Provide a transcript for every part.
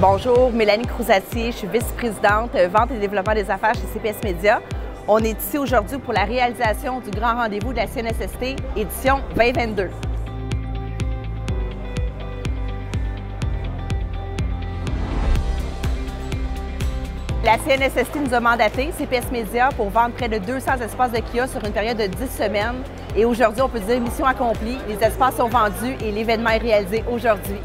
Bonjour, Mélanie Crouzatier, je suis vice-présidente euh, vente et développement des affaires chez CPS Média. On est ici aujourd'hui pour la réalisation du grand rendez-vous de la CNSST, édition 2022. La CNSST nous a mandaté, CPS Média, pour vendre près de 200 espaces de kiosques sur une période de 10 semaines. Et aujourd'hui, on peut dire mission accomplie. Les espaces sont vendus et l'événement est réalisé aujourd'hui.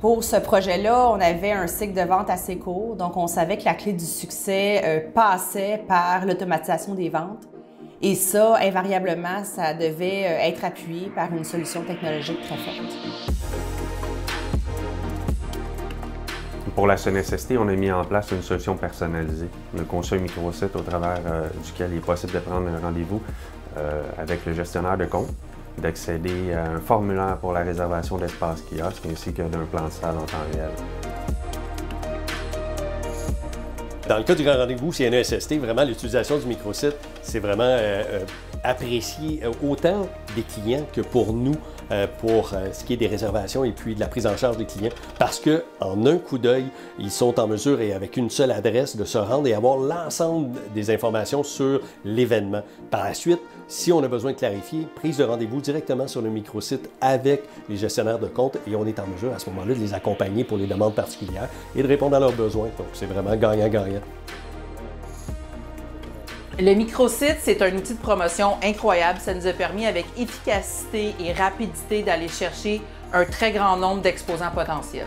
Pour ce projet-là, on avait un cycle de vente assez court, donc on savait que la clé du succès euh, passait par l'automatisation des ventes. Et ça, invariablement, ça devait euh, être appuyé par une solution technologique très forte. Pour la CNSST, on a mis en place une solution personnalisée. Conçu un microsite au travers euh, duquel il est possible de prendre un rendez-vous avec le gestionnaire de compte d'accéder à un formulaire pour la réservation d'espace kiosque ainsi que d'un plan de salle en temps réel. Dans le cas du grand rendez-vous CNESST, vraiment l'utilisation du microsite, c'est vraiment euh, euh, apprécié euh, autant des clients que pour nous euh, pour euh, ce qui est des réservations et puis de la prise en charge des clients parce que en un coup d'œil, ils sont en mesure et avec une seule adresse de se rendre et avoir l'ensemble des informations sur l'événement. Par la suite, si on a besoin de clarifier, prise de rendez-vous directement sur le microsite avec les gestionnaires de compte et on est en mesure à ce moment-là de les accompagner pour les demandes particulières et de répondre à leurs besoins. Donc c'est vraiment gagnant-gagnant. Le microsite, c'est un outil de promotion incroyable. Ça nous a permis avec efficacité et rapidité d'aller chercher un très grand nombre d'exposants potentiels.